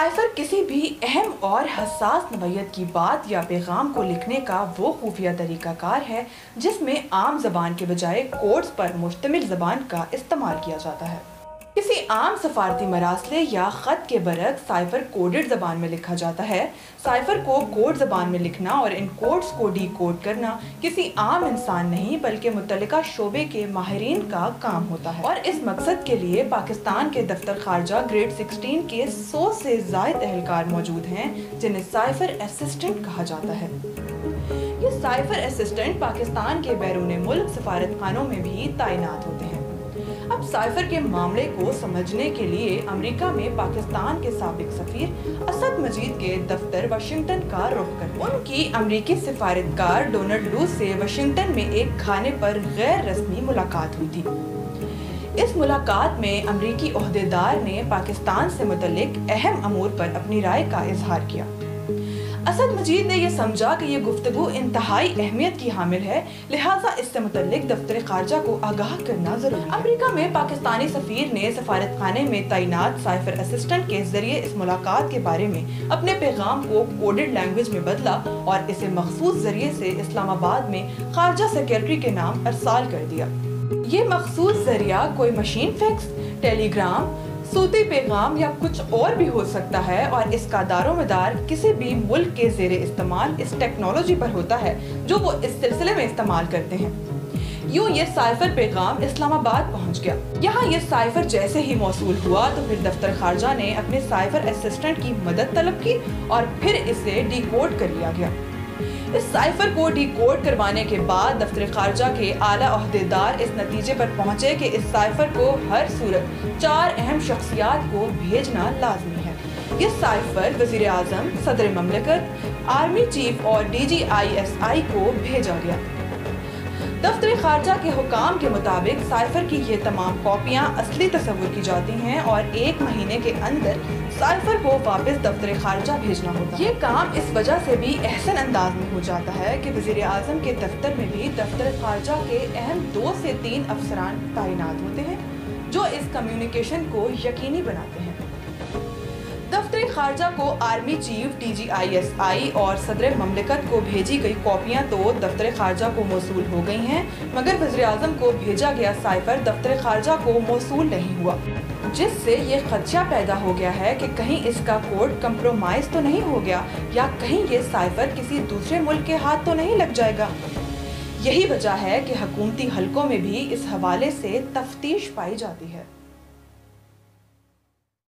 Cipher किसी भी अहम और हसास नवयत की बात या पैगाम को लिखने का वो खुफिया तरीकाकार है, जिसमें आम जबान के बजाय कोड्स पर मुश्तमिल जबान का इस्तेमाल किया जाता है। किसी आम सफारती मरासले या ख़त के बरक साइफर कोडेड ज़बान में लिखा जाता है। साइफर को कोड ज़बान में लिखना और इन कोड्स को डी कोड करना किसी आम इंसान नहीं, बल्कि मुतल शोबे के माहरीन का काम होता है। और इस मकसद के लिए पाकिस्तान के दफ्तर खारजा ग्रेड 16 के सौ से जायद एहलकार मौजूद हैं, जिन्हें साइफर असिस्टेंट कहा जाता है। ये साइफर असिस्टेंट पाकिस्तान के बैरून मुल्क सफारत खानों में भी तैनात होते हैं। अब साइफर के मामले को समझने के लिए अमेरिका में पाकिस्तान के सबक सफीर असद मजीद के दफ्तर वाशिंगटन का रुख कर। उनकी अमेरिकी सिफारतकार डोनाल्ड लू से वाशिंगटन में एक खाने पर गैर रस्मी मुलाकात हुई थी। इस मुलाकात में अमरीकी अहदेदार ने पाकिस्तान से मुतलिक अहम अमूर पर अपनी राय का इजहार किया। असद मजीद ने यह समझा कि यह गुफ्तगु इंतहाई अहमियत की हामिल है, लिहाजा इससे मुतलिक दफ्तर खारजा को आगाह करना ज़रूरी अमरीका में पाकिस्तानी सफीर ने सफारत खाने में तैनात साइफर असिस्टेंट के ज़रिए इस मुलाकात के बारे में अपने पैगाम को कोडेड लैंग्वेज में बदला और इसे मखसूस ज़रिए से इस्लामाबाद में खारजा सेक्रेटरी के नाम अरसाल कर दिया। ये मखसूस ज़रिया कोई मशीन फैक्स, टेलीग्राम सूती पैगाम या कुछ और भी हो सकता है और इसका दारोमदार किसी भी मुल्क के जेर इस्तेमाल इस टेक्नोलॉजी पर होता है, जो वो इस सिलसिले में इस्तेमाल करते हैं। यूँ ये साइफर पैगाम इस्लामाबाद पहुँच गया। यहाँ ये साइफर जैसे ही मौसू हुआ तो फिर दफ्तर खारजा ने अपने साइफर असिस्टेंट की मदद तलब की और फिर इसे डी कर लिया गया। इस साइफर को डी कोड करवाने के बाद दफ्तर खारजा के आला अहदेदार इस नतीजे पर पहुँचे कि इस साइफर को हर सूरत चार अहम शख्सियात को भेजना लाजमी है। ये साइफर वज़ीर अजम सदर ममलकत आर्मी चीफ और D G I S I को भेजा गया। दफ्तर खारजा के हुकाम के मुताबिक साइफर की ये तमाम कॉपियाँ असली तस्वुर की जाती हैं और एक महीने के अंदर साइफर को वापस दफ्तर खारजा भेजना होता है। ये काम इस वजह से भी एहसन अंदाज में हो जाता है कि वज़ीर आज़म के दफ्तर में भी दफ्तर खारजा के अहम दो से तीन अफसरान तैनात होते हैं, जो इस कम्युनिकेशन को यकीनी बनाते हैं। दफ्तर खारजा को army chief D G I S I और सदर ममलिकत को भेजी गई कॉपियाँ तो दफ्तर खारजा को मौसू हो गई हैं, मगर वजी अजम को भेजा गया साइफर दफ्तर खारजा को मौसू नहीं हुआ, जिससे ये खदशा पैदा हो गया है कि कहीं इसका कोड कम्प्रोमाइज़ तो नहीं हो गया, या कहीं ये साइफर किसी दूसरे मुल्क के हाथ तो नहीं लग जाएगा। यही वजह है कि हकूमती हलकों में भी इस हवाले से तफ्तीश पाई जाती है।